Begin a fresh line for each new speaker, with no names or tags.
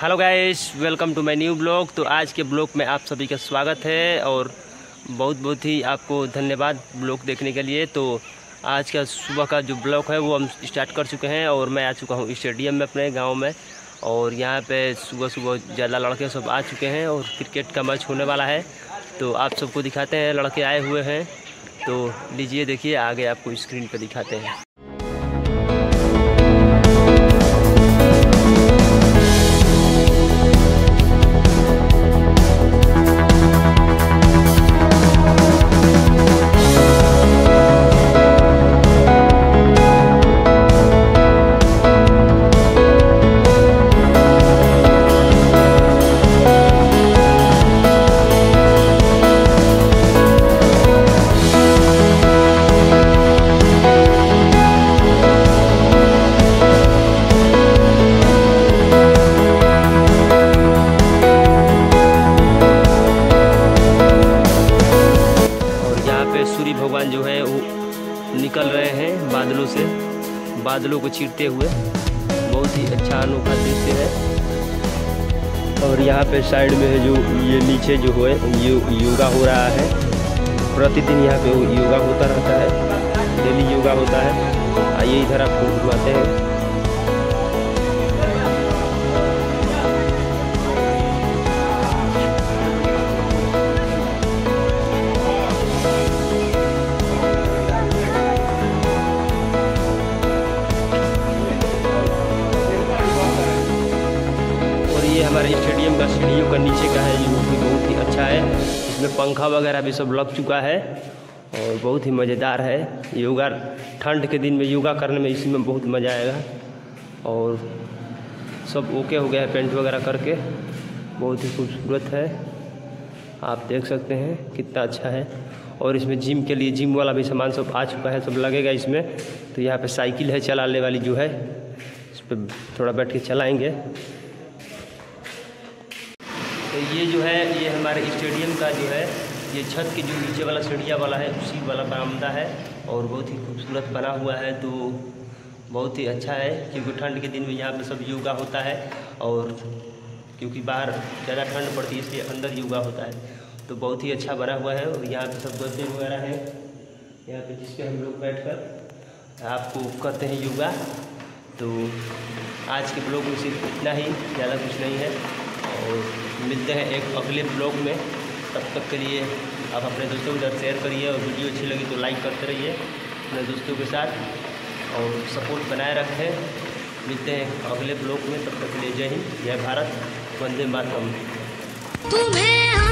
Hello guys welcome to my new blog तो आज के ब्लॉग में आप सभी का स्वागत है और बहुत बहुत ही आपको धन्यवाद ब्लॉग देखने के लिए। तो आज का सुबह का जो ब्लॉग है, वो हम स्टार्ट कर चुके हैं और मैं आ चुका हूँ स्टेडियम में, अपने गाँव में। और यहाँ पे सुबह सुबह ज़्यादा लड़के सब आ चुके हैं और क्रिकेट का मैच होने वाला है। तो आप सबको दिखाते हैं, लड़के आए हुए हैं। तो लीजिए, देखिए, आगे आपको स्क्रीन पर दिखाते हैं। निकल रहे हैं बादलों से। बादलों को चीरते हुए। बहुत ही अच्छा अनोखा दृश्य है। और यहाँ पे साइड में है जो ये नीचे जो है यो, योगा हो रहा है। प्रतिदिन यहाँ पे योगा होता रहता है। डेली योगा होता है। आइए इधर आपको घुमाते हैं। हमारे स्टेडियम का सीढ़ियों का नीचे का है जो कि बहुत ही अच्छा है। इसमें पंखा वगैरह भी सब लग चुका है और बहुत ही मज़ेदार है। योगा, ठंड के दिन में योगा करने में इसमें बहुत मज़ा आएगा। और सब ओके हो गया है पेंट वगैरह करके। बहुत ही खूबसूरत है। आप देख सकते हैं कितना अच्छा है। और इसमें जिम के लिए जिम वाला भी सामान सब आ चुका है, सब लगेगा इसमें। तो यहाँ पे साइकिल है चलाने वाली जो है, इस पर थोड़ा बैठ के चलाएँगे। तो ये जो है, ये हमारे स्टेडियम का जो है, ये छत के जो नीचे वाला सीढ़िया वाला है, उसी वाला बरामदा है और बहुत ही खूबसूरत बना हुआ है। तो बहुत ही अच्छा है, क्योंकि ठंड के दिन में यहाँ पे सब योगा होता है और क्योंकि बाहर ज़्यादा ठंड पड़ती है, इसलिए अंदर योगा होता है। तो बहुत ही अच्छा बना हुआ है और यहाँ पे सब गद्दे वगैरह हैं, यहाँ पे जिस पे हम लोग बैठ कर आपको करते हैं योगा। तो आज के ब्लॉग में सिर्फ़ इतना ही, ज़्यादा कुछ नहीं है। और मिलते हैं एक अगले ब्लॉग में। तब तक के लिए आप अपने दोस्तों के साथ शेयर करिए और वीडियो अच्छी लगी तो लाइक करते रहिए अपने दोस्तों के साथ और सपोर्ट बनाए रखें। मिलते हैं अगले ब्लॉग में। तब तक के लिए जय हिंद, जय भारत, वंदे मातरम।
तुम्हें